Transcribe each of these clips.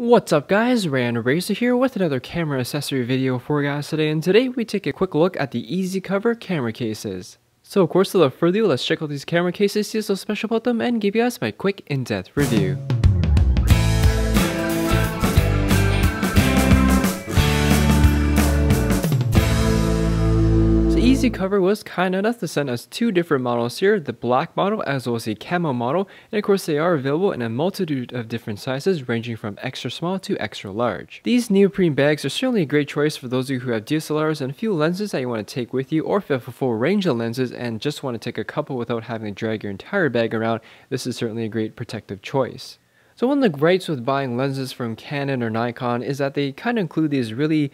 What's up guys, RandomRazr here with another camera accessory video for you guys today and today we take a quick look at the EasyCover camera cases. So of course without further ado, let's check out these camera cases, see what's so special about them and give you guys my quick in-depth review. EasyCover was kind enough to send us two different models here, the black model as well as the camo model, and of course they are available in a multitude of different sizes ranging from extra small to extra large. These neoprene bags are certainly a great choice for those of you who have DSLRs and a few lenses that you want to take with you, or if you have a full range of lenses and just want to take a couple without having to drag your entire bag around, this is certainly a great protective choice. So one of the gripes with buying lenses from Canon or Nikon is that they kind of include these really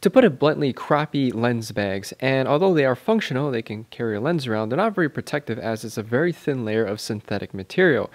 to put it bluntly, crappy lens bags, and although they are functional, they can carry a lens around, they're not very protective as it's a very thin layer of synthetic material.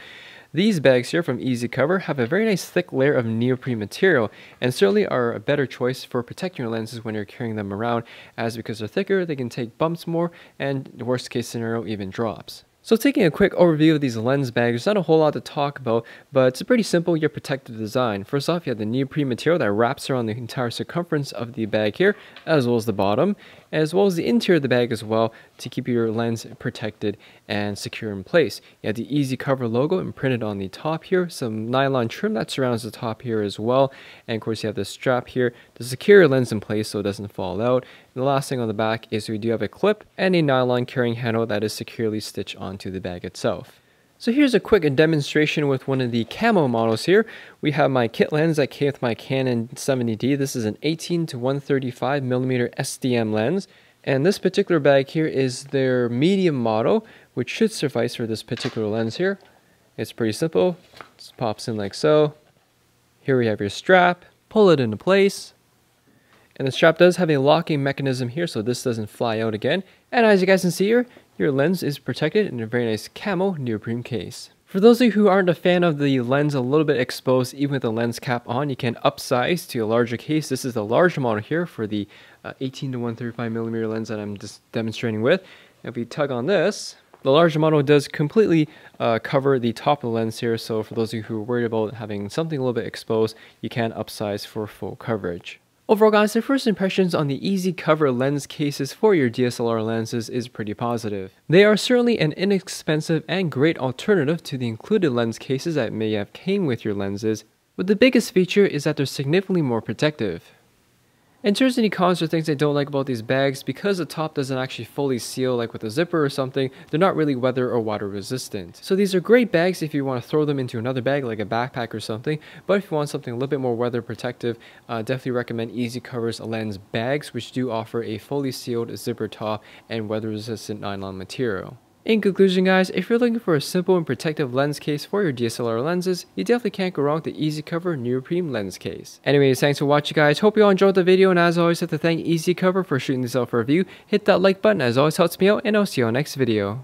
These bags here from EasyCover have a very nice thick layer of neoprene material and certainly are a better choice for protecting your lenses when you're carrying them around as because they're thicker, they can take bumps more and the worst case scenario even drops. So taking a quick overview of these lens bags, not a whole lot to talk about, but it's a pretty simple yet protective design. First off, you have the neoprene material that wraps around the entire circumference of the bag here, as well as the bottom as well as the interior of the bag as well to keep your lens protected and secure in place. You have the EasyCover logo imprinted on the top here, some nylon trim that surrounds the top here as well, and of course you have the strap here to secure your lens in place so it doesn't fall out. The last thing on the back is we do have a clip and a nylon carrying handle that is securely stitched onto the bag itself. So here's a quick demonstration with one of the camo models here. We have my kit lens that came with my Canon 70D. This is an 18 to 135 millimeter STM lens. And this particular bag here is their medium model, which should suffice for this particular lens here. It's pretty simple. Just pops in like so. Here we have your strap. Pull it into place. And the strap does have a locking mechanism here so this doesn't fly out again. And as you guys can see here, your lens is protected in a very nice camo neoprene case. For those of you who aren't a fan of the lens a little bit exposed even with the lens cap on, you can upsize to a larger case. This is the large model here for the uh, 18 to 135 millimeter lens that I'm just demonstrating with. If we tug on this, the larger model does completely uh, cover the top of the lens here, so for those of you who are worried about having something a little bit exposed, you can upsize for full coverage. Overall guys, the first impressions on the EasyCover lens cases for your DSLR lenses is pretty positive. They are certainly an inexpensive and great alternative to the included lens cases that may have came with your lenses, but the biggest feature is that they're significantly more protective. In terms of any cons or things I don't like about these bags, because the top doesn't actually fully seal like with a zipper or something, they're not really weather or water resistant. So these are great bags if you want to throw them into another bag like a backpack or something, but if you want something a little bit more weather protective, uh, definitely recommend EasyCover's lens bags, which do offer a fully sealed zipper top and weather resistant nylon material. In conclusion guys, if you're looking for a simple and protective lens case for your DSLR lenses, you definitely can't go wrong with the EasyCover neoprene lens case. Anyways, thanks for watching guys, hope you all enjoyed the video and as always I have to thank EasyCover for shooting this out for review, hit that like button as always helps me out and I'll see you on next video.